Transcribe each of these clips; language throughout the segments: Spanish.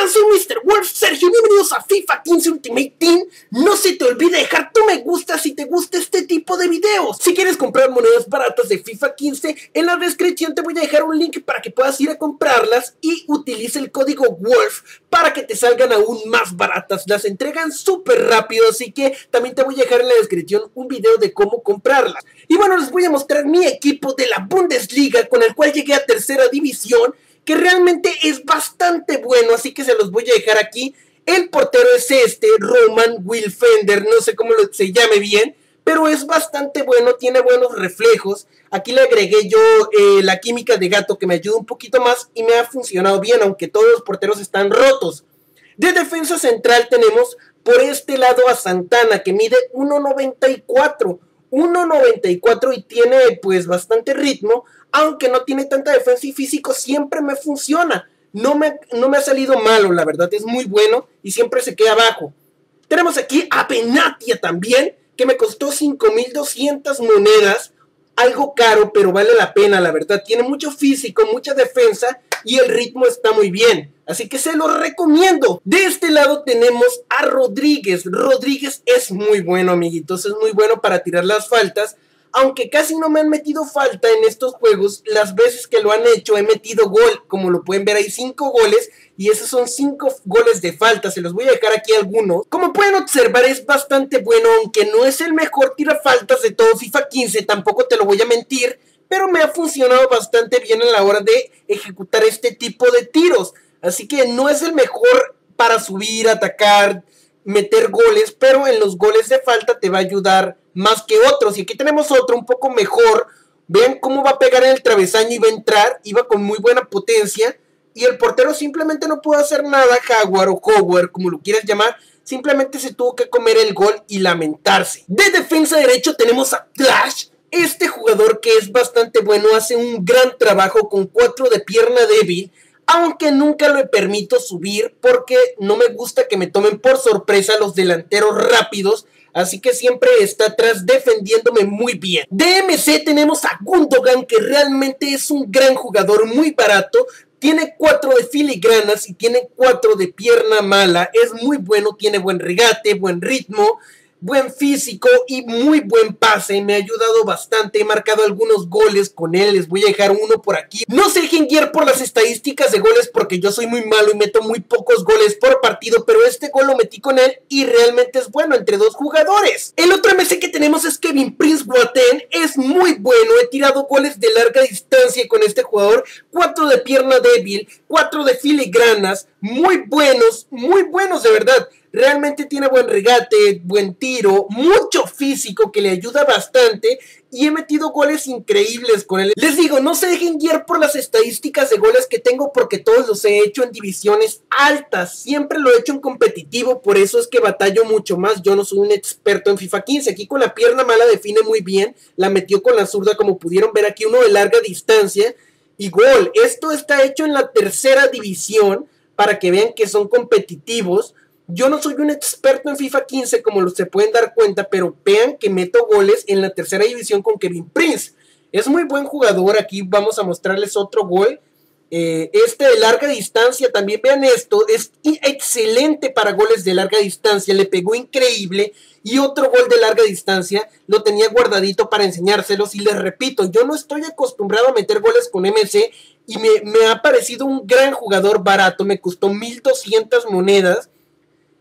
tal? Soy Mr. Wolf Sergio, bienvenidos a FIFA 15 Ultimate Team. No se te olvide dejar tu me gusta si te gusta este tipo de videos. Si quieres comprar monedas baratas de FIFA 15, en la descripción te voy a dejar un link para que puedas ir a comprarlas y utilice el código WOLF para que te salgan aún más baratas. Las entregan súper rápido, así que también te voy a dejar en la descripción un video de cómo comprarlas. Y bueno, les voy a mostrar mi equipo de la Bundesliga con el cual llegué a tercera división que realmente es bastante bueno, así que se los voy a dejar aquí. El portero es este, Roman Wilfender, no sé cómo se llame bien, pero es bastante bueno, tiene buenos reflejos. Aquí le agregué yo eh, la química de gato que me ayuda un poquito más y me ha funcionado bien, aunque todos los porteros están rotos. De defensa central tenemos por este lado a Santana que mide 1.94. 1.94 y tiene pues bastante ritmo, aunque no tiene tanta defensa y físico, siempre me funciona. No me, no me ha salido malo, la verdad, es muy bueno y siempre se queda abajo. Tenemos aquí a Benatia también, que me costó 5.200 monedas, algo caro, pero vale la pena, la verdad. Tiene mucho físico, mucha defensa y el ritmo está muy bien. Así que se lo recomiendo. De este lado tenemos a Rodríguez. Rodríguez es muy bueno, amiguitos. Es muy bueno para tirar las faltas aunque casi no me han metido falta en estos juegos, las veces que lo han hecho he metido gol, como lo pueden ver hay 5 goles y esos son 5 goles de falta, se los voy a dejar aquí algunos. Como pueden observar es bastante bueno, aunque no es el mejor faltas de todo FIFA 15, tampoco te lo voy a mentir, pero me ha funcionado bastante bien a la hora de ejecutar este tipo de tiros. Así que no es el mejor para subir, atacar, meter goles, pero en los goles de falta te va a ayudar más que otros. Y aquí tenemos otro un poco mejor. Vean cómo va a pegar en el travesaño y va a entrar. Iba con muy buena potencia. Y el portero simplemente no pudo hacer nada, Jaguar o Howard, como lo quieras llamar. Simplemente se tuvo que comer el gol y lamentarse. De defensa derecho tenemos a Clash. Este jugador que es bastante bueno, hace un gran trabajo con cuatro de pierna débil aunque nunca lo permito subir porque no me gusta que me tomen por sorpresa los delanteros rápidos, así que siempre está atrás defendiéndome muy bien. DMC tenemos a Gundogan que realmente es un gran jugador, muy barato, tiene 4 de filigranas y tiene 4 de pierna mala, es muy bueno, tiene buen regate, buen ritmo, buen físico y muy buen pase. Me ha ayudado bastante. He marcado algunos goles con él. Les voy a dejar uno por aquí. No dejen guiar por las estadísticas de goles porque yo soy muy malo y meto muy pocos goles por partido. Pero este gol lo metí con él y realmente es bueno entre dos jugadores. El otro MC que tenemos es Kevin Prince Boateng. Es muy bueno. He tirado goles de larga distancia con este jugador. Cuatro de pierna débil. Cuatro de filigranas. Muy buenos. Muy buenos de verdad. Realmente tiene buen regate, buen tiro, mucho físico que le ayuda bastante y he metido goles increíbles con él. Les digo, no se dejen guiar por las estadísticas de goles que tengo porque todos los he hecho en divisiones altas. Siempre lo he hecho en competitivo, por eso es que batallo mucho más. Yo no soy un experto en FIFA 15. Aquí con la pierna mala define muy bien. La metió con la zurda como pudieron ver aquí uno de larga distancia. Y gol. Esto está hecho en la tercera división para que vean que son competitivos. Yo no soy un experto en FIFA 15 como se pueden dar cuenta, pero vean que meto goles en la tercera división con Kevin Prince. Es muy buen jugador, aquí vamos a mostrarles otro gol. Eh, este de larga distancia, también vean esto, es excelente para goles de larga distancia, le pegó increíble. Y otro gol de larga distancia lo tenía guardadito para enseñárselos. Y les repito, yo no estoy acostumbrado a meter goles con MC y me, me ha parecido un gran jugador barato, me costó 1200 monedas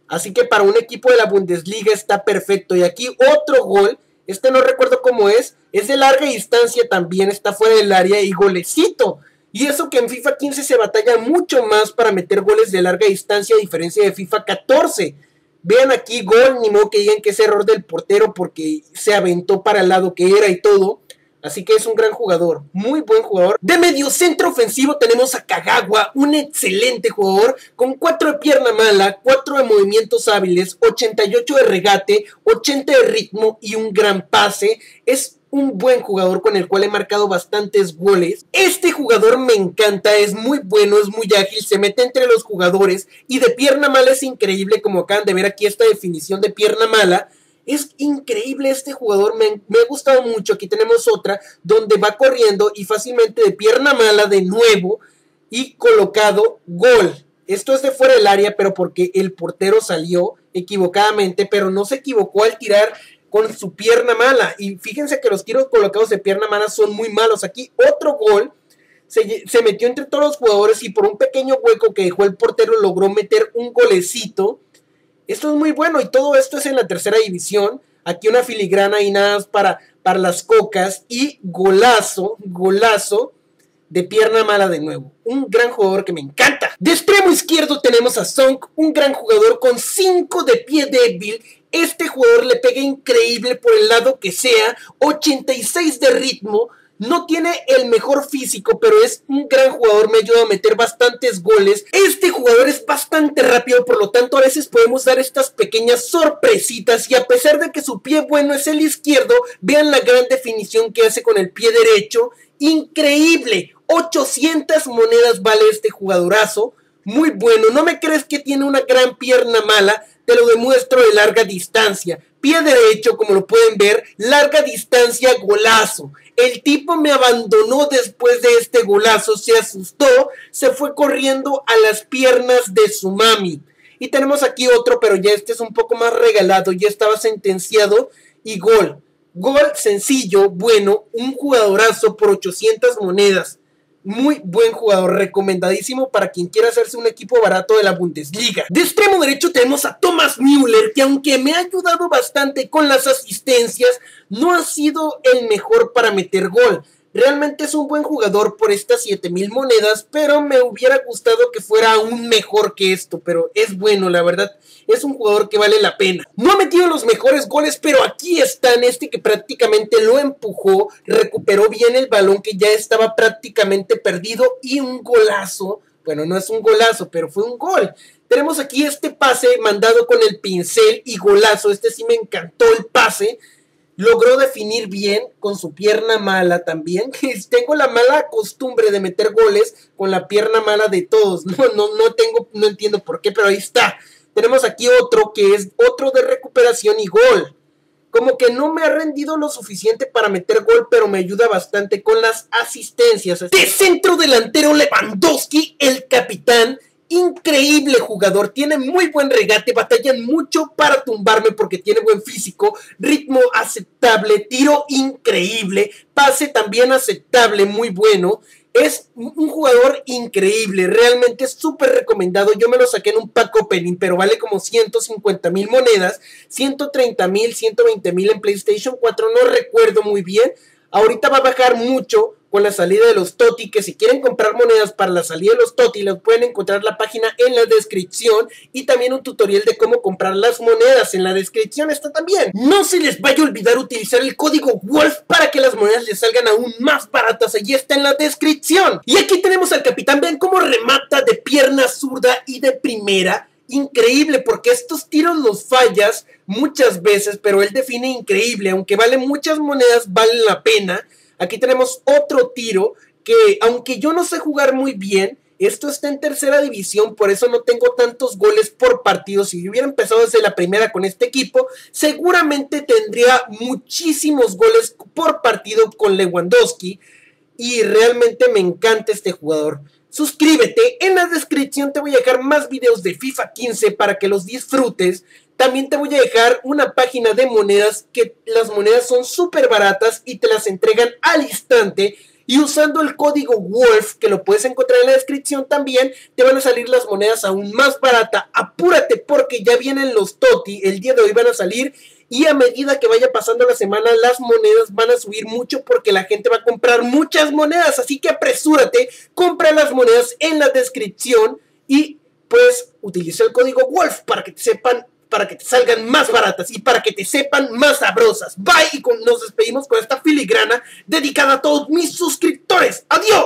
Así que para un equipo de la Bundesliga está perfecto. Y aquí otro gol, este no recuerdo cómo es, es de larga distancia también, está fuera del área y golecito. Y eso que en FIFA 15 se batalla mucho más para meter goles de larga distancia a diferencia de FIFA 14. Vean aquí gol, ni modo que digan que es error del portero porque se aventó para el lado que era y todo. Así que es un gran jugador, muy buen jugador. De medio centro ofensivo tenemos a Kagawa, un excelente jugador con 4 de pierna mala, 4 de movimientos hábiles, 88 de regate, 80 de ritmo y un gran pase. Es un buen jugador con el cual he marcado bastantes goles. Este jugador me encanta, es muy bueno, es muy ágil, se mete entre los jugadores y de pierna mala es increíble como acaban de ver aquí esta definición de pierna mala es increíble este jugador, me, ha gustado mucho. Aquí tenemos otra donde va corriendo y fácilmente de pierna mala de nuevo y colocado gol. Esto es de fuera del área, pero porque el portero salió equivocadamente, pero no se equivocó al tirar con su pierna mala. Y fíjense que los tiros colocados de pierna mala son muy malos. Aquí otro gol. Se, se, metió entre todos los jugadores y por un pequeño hueco que dejó el portero logró meter un golecito. Esto es muy bueno y todo esto es en la tercera división. Aquí una filigrana y nada para, para las cocas y golazo, golazo de pierna mala de nuevo. Un gran jugador que me encanta. De extremo izquierdo tenemos a Song, un gran jugador con 5 de pie débil. Este jugador le pega increíble por el lado que sea, 86 de ritmo. No tiene el mejor físico, pero es un gran jugador, me ayuda a meter bastantes goles. Este jugador es bastante rápido, por lo tanto a veces podemos dar estas pequeñas sorpresitas y a pesar de que su pie bueno es el izquierdo, vean la gran definición que hace con el pie derecho. Increíble, 800 monedas vale este jugadorazo. Muy bueno. No me crees que tiene una gran pierna mala. Te lo demuestro de larga distancia. Pie derecho, como lo pueden ver. Larga distancia, golazo. El tipo me abandonó después de este golazo. Se asustó. Se fue corriendo a las piernas de su mami. Y tenemos aquí otro, pero ya este es un poco más regalado. Ya estaba sentenciado. Y gol. Gol sencillo, bueno. Un jugadorazo por 800 monedas muy buen jugador, recomendadísimo para quien quiera hacerse un equipo barato de la Bundesliga. De extremo derecho tenemos a Thomas Müller, que aunque me ha ayudado bastante con las asistencias, no ha sido el mejor para meter gol. Realmente es un buen jugador por estas 7000 monedas, pero me hubiera gustado que fuera aún mejor que esto, pero es bueno, la verdad, es un jugador que vale la pena. No ha metido los mejores goles, pero aquí está en este que prácticamente lo empujó, recuperó bien el balón que ya estaba prácticamente perdido y un golazo, bueno, no es un golazo, pero fue un gol. Tenemos aquí este pase mandado con el pincel y golazo, este sí me encantó el pase logró definir bien con su pierna mala también. tengo la mala costumbre de meter goles con la pierna mala de todos. No, no, no tengo, no entiendo por qué, pero ahí está. Tenemos aquí otro que es otro de recuperación y gol. Como que no me ha rendido lo suficiente para meter gol, pero me ayuda bastante con las asistencias. De centro delantero Lewandowski, el capitán, increíble jugador, tiene muy buen regate, batallan mucho para tumbarme porque tiene buen físico, ritmo aceptable, tiro increíble, pase también aceptable, muy bueno. Es un jugador increíble, realmente súper recomendado. Yo me lo saqué en un pack opening, pero vale como 150 mil monedas, 130 mil, 120 mil en PlayStation 4, no recuerdo muy bien. Ahorita va a bajar mucho con la salida de los TOTI, que si quieren comprar monedas para la salida de los TOTI, los pueden encontrar la página en la descripción y también un tutorial de cómo comprar las monedas en la descripción está también. No se les vaya a olvidar utilizar el código WOLF para que las monedas les salgan aún más baratas, allí está en la descripción. Y aquí tenemos al capitán, vean cómo remata de pierna zurda y de primera increíble porque estos tiros los fallas muchas veces, pero él define increíble, aunque vale muchas monedas, vale la pena. Aquí tenemos otro tiro que, aunque yo no sé jugar muy bien, esto está en tercera división, por eso no tengo tantos goles por partido. Si yo hubiera empezado desde la primera con este equipo, seguramente tendría muchísimos goles por partido con Lewandowski. Y realmente me encanta este jugador. Suscríbete, en la descripción te voy a dejar más videos de FIFA 15 para que los disfrutes. También te voy a dejar una página de monedas que las monedas son súper baratas y te las entregan al instante. Y usando el código WOLF, que lo puedes encontrar en la descripción también, te van a salir las monedas aún más baratas. Apúrate porque ya vienen los TOTI, el día de hoy van a salir. Y a medida que vaya pasando la semana, las monedas van a subir mucho porque la gente va a comprar muchas monedas. Así que apresúrate, compra las monedas en la descripción y pues utiliza el código WOLF para que te sepan para que te salgan más baratas y para que te sepan más sabrosas. Bye y nos despedimos con esta filigrana dedicada a todos mis suscriptores. ¡Adiós!